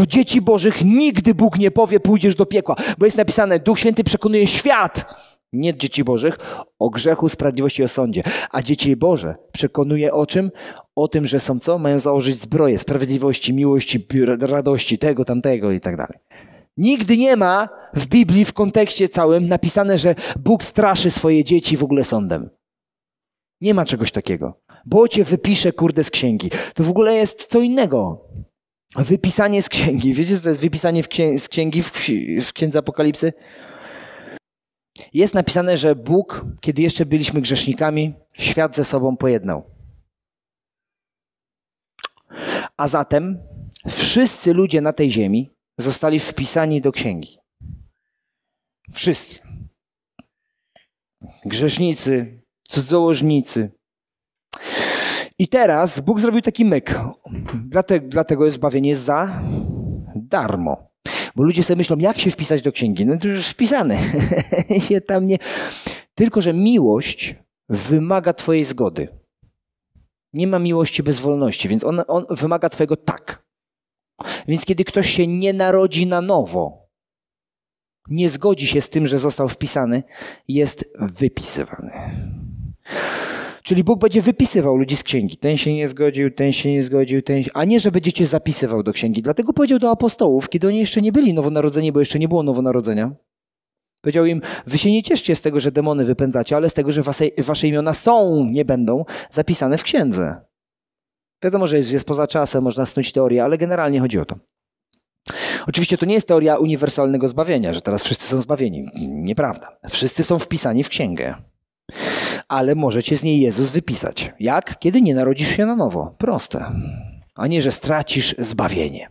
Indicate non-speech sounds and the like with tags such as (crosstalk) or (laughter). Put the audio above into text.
Do dzieci Bożych nigdy Bóg nie powie, pójdziesz do piekła, bo jest napisane, Duch Święty przekonuje świat, nie dzieci Bożych, o grzechu, sprawiedliwości i o sądzie. A dzieci Boże przekonuje o czym? O tym, że są co? Mają założyć zbroję sprawiedliwości, miłości, radości, tego, tamtego i tak dalej. Nigdy nie ma w Biblii w kontekście całym napisane, że Bóg straszy swoje dzieci w ogóle sądem. Nie ma czegoś takiego. Bo cię wypisze, kurde, z księgi. To w ogóle jest co innego. Wypisanie z księgi. Wiecie, co to jest wypisanie z księgi w, w księdze Apokalipsy? Jest napisane, że Bóg, kiedy jeszcze byliśmy grzesznikami, świat ze sobą pojednał. A zatem wszyscy ludzie na tej ziemi zostali wpisani do księgi. Wszyscy. Grzesznicy, cudzołożnicy. I teraz Bóg zrobił taki myk. Dlatego, jest zbawienie za darmo. Bo ludzie sobie myślą, jak się wpisać do księgi? No to już wpisane. (laughs) się tam nie... Tylko, że miłość wymaga twojej zgody. Nie ma miłości bez wolności, więc on, on wymaga twojego tak. Więc kiedy ktoś się nie narodzi na nowo, nie zgodzi się z tym, że został wpisany, jest wypisywany. Czyli Bóg będzie wypisywał ludzi z księgi. Ten się nie zgodził, ten się nie zgodził, ten się... a nie, że będziecie zapisywał do księgi. Dlatego powiedział do apostołów, kiedy oni jeszcze nie byli nowonarodzeni, bo jeszcze nie było nowonarodzenia. Powiedział im, wy się nie cieszcie z tego, że demony wypędzacie, ale z tego, że wasze, wasze imiona są, nie będą zapisane w księdze. Wiadomo, że jest, jest poza czasem, można snuć teorię, ale generalnie chodzi o to. Oczywiście to nie jest teoria uniwersalnego zbawienia, że teraz wszyscy są zbawieni. Nieprawda. Wszyscy są wpisani w księgę ale może cię z niej Jezus wypisać. Jak? Kiedy nie narodzisz się na nowo. Proste. A nie, że stracisz zbawienie.